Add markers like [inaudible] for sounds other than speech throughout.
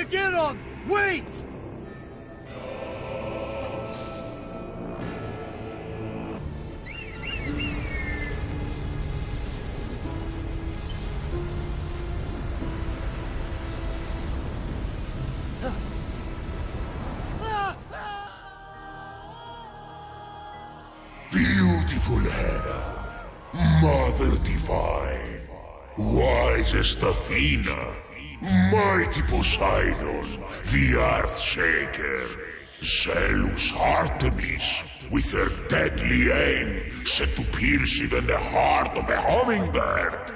Giron! Wait! Beautiful Hera, Mother Divine, wisest Athena, mighty Poseidon, the Earth Shaker, zealous Artemis, with her deadly aim set to pierce even the heart of a hummingbird,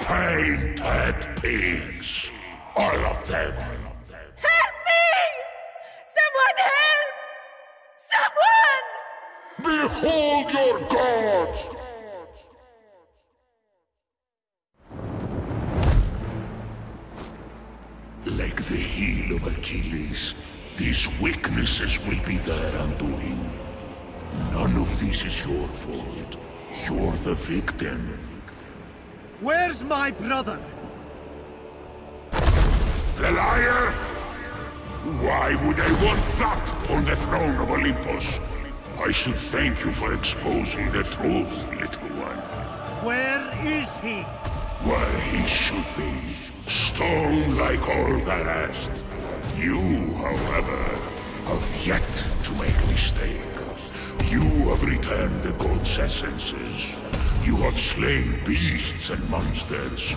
painted pigs, all of them. Help me! Someone help! Someone! Behold your gods! Fault. You're the victim. Where's my brother? The liar? Why would I want that on the throne of Olympus? I should thank you for exposing the truth, little one. Where is he? Where he should be. Stone like all the rest. You, however, have yet to make a mistake. You have returned the gods' essences. You have slain beasts and monsters.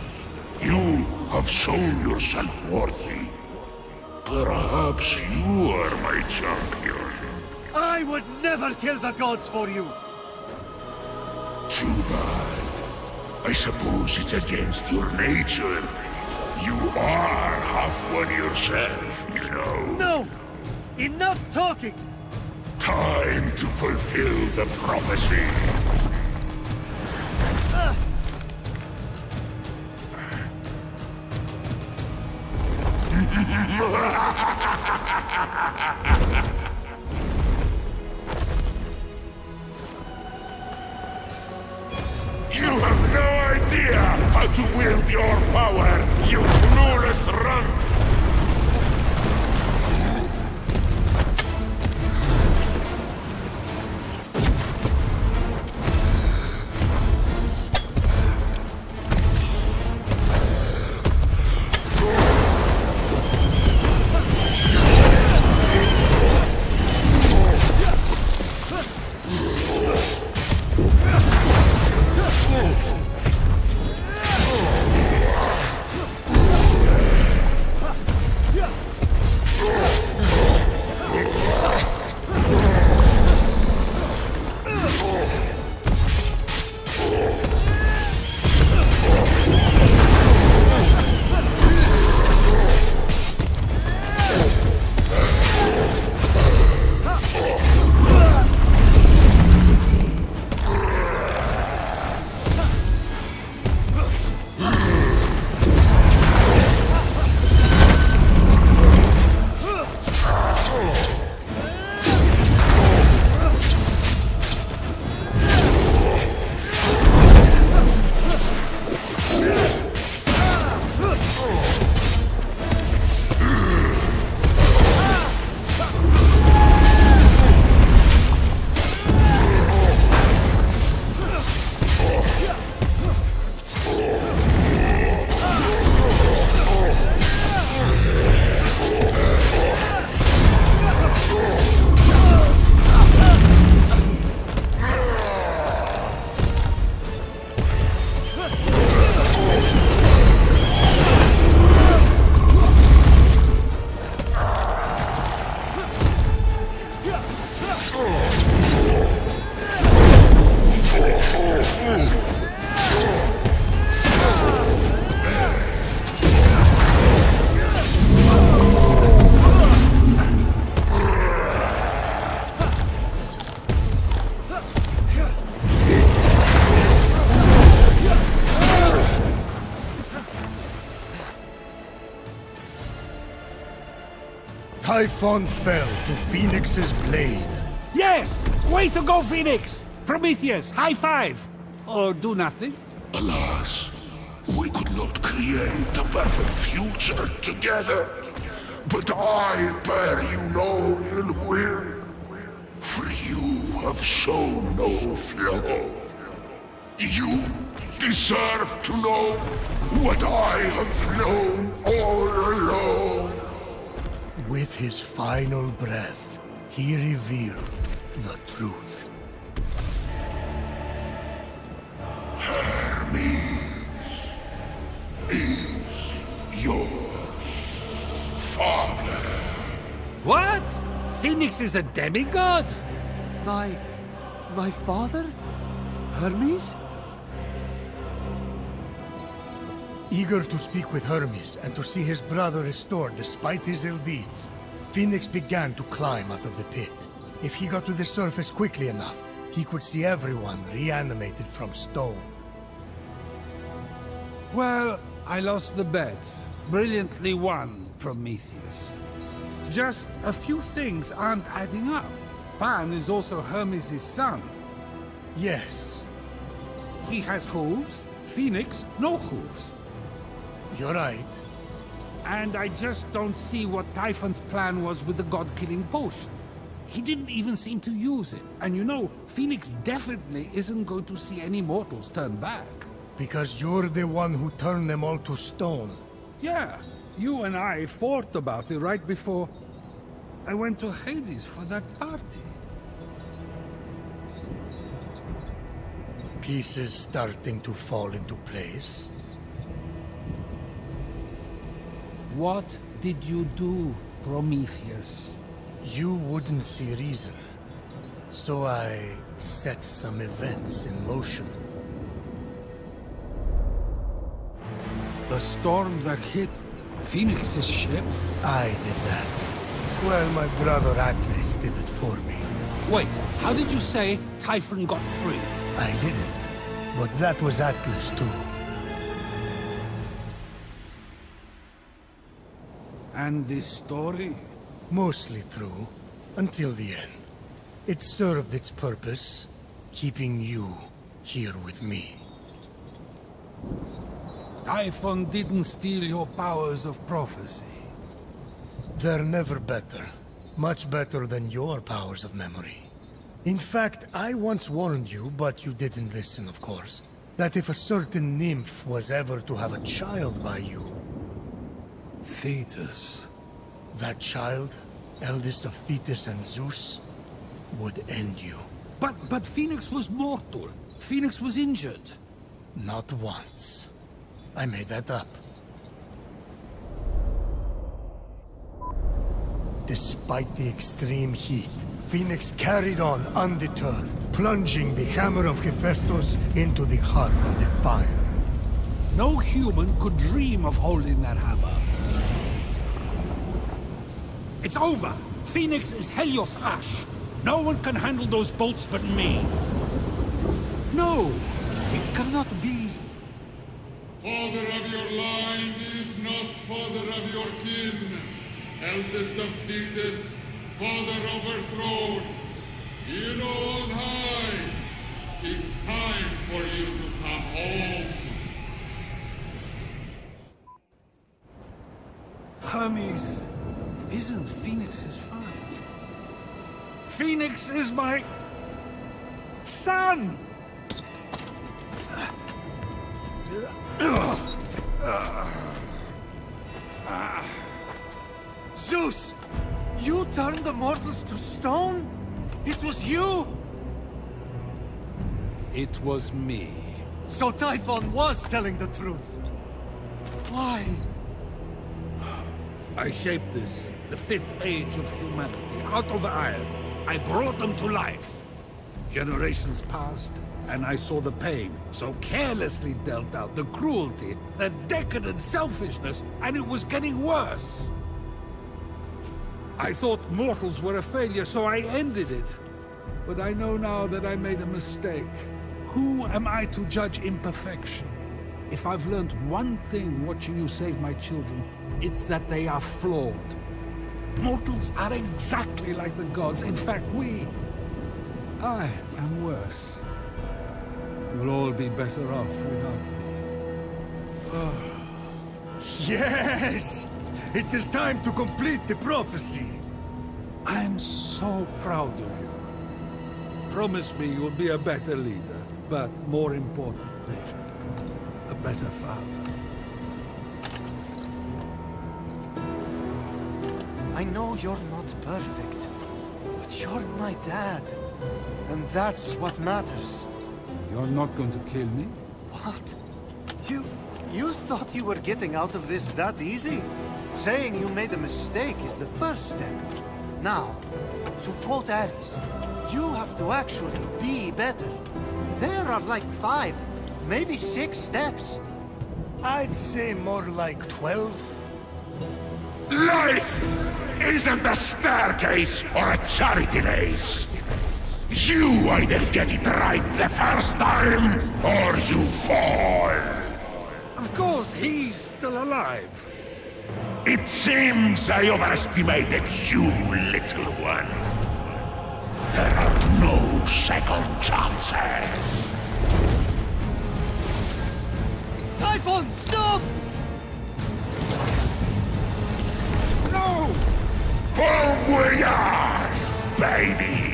You have shown yourself worthy. Perhaps you are my champion. I would never kill the gods for you! Too bad. I suppose it's against your nature. You are half one yourself, you know. No! Enough talking! Time to fulfill the prophecy. [laughs] You have no idea how to wield your power, you Typhon fell to Fenyx's blade. Yes! Way to go, Fenyx! Prometheus, high five! Or do nothing? Alas, we could not create a perfect future together. but I bear you no ill will, for you have shown no flaw. You deserve to know what I have known all along. With his final breath, he revealed the truth. Hermes is your father. What? Fenyx is a demigod? My... my father? Hermes? Eager to speak with Hermes and to see his brother restored despite his ill deeds, Fenyx began to climb out of the pit. If he got to the surface quickly enough, he could see everyone reanimated from stone. Well, I lost the bet. Brilliantly won, Prometheus. Just a few things aren't adding up. Pan is also Hermes' son. Yes, He has hooves. Fenyx, no hooves. You're right. And I just don't see what Typhon's plan was with the god-killing potion. He didn't even seem to use it. And you know, Fenyx definitely isn't going to see any mortals turn back. Because you're the one who turned them all to stone. Yeah, you and I fought about it right before I went to Hades for that party. Pieces starting to fall into place. What did you do, Prometheus? You wouldn't see reason. So I set some events in motion. The storm that hit Fenyx's ship? I did that. Well, my brother Atlas did it for me. Wait, how did you say Typhon got free? I didn't. But that was Atlas too. And this story? Mostly true. Until the end. It served its purpose, keeping you here with me. Typhon didn't steal your powers of prophecy. They're never better. Much better than your powers of memory. In fact, I once warned you, but you didn't listen, of course, that if a certain nymph was ever to have a child by you, Thetis. that child, eldest of Thetis and Zeus, would end you. But, but Fenyx was mortal. Fenyx was injured. Not once. I made that up. Despite the extreme heat, Fenyx carried on undeterred, plunging the hammer of Hephaestus into the heart of the fire. No human could dream of holding that hammer. It's over! Fenyx is Helios Ash. No one can handle those bolts but me. No, it cannot be. Father of your line is not father of your kin. Eldest of Thetis, father overthrown. Hero on high. It's time for you to come home. Hermes isn't Fenyx his father. Fenyx is my son! Zeus! You turned the mortals to stone? It was you? It was me. So Typhon was telling the truth. Why? I shaped this, the fifth age of humanity, out of iron. I brought them to life. Generations passed, and I saw the pain, so carelessly dealt out, the cruelty, the decadent selfishness, and it was getting worse. I thought mortals were a failure, so I ended it. But I know now that I made a mistake. Who am I to judge imperfection? If I've learned one thing watching you save my children, it's that they are flawed. Mortals are exactly like the gods. In fact, we... I am worse. We'll all be better off without me. Oh. [sighs] Yes! It is time to complete the prophecy. I'm so proud of you. Promise me you'll be a better leader, but more importantly, a better father. I know you're not perfect, but you're my dad. And that's what matters. You're not going to kill me? What? You... you thought you were getting out of this that easy? Saying you made a mistake is the first step. Now, to quote Ares, you have to actually be better. There are like five, maybe six steps. I'd say more like 12. Life isn't a staircase or a charity race. You either get it right the first time, or you fall. Of course, he's still alive. It seems I overestimated you, little one. There are no second chances. Typhon, stop! No! Voyage, baby!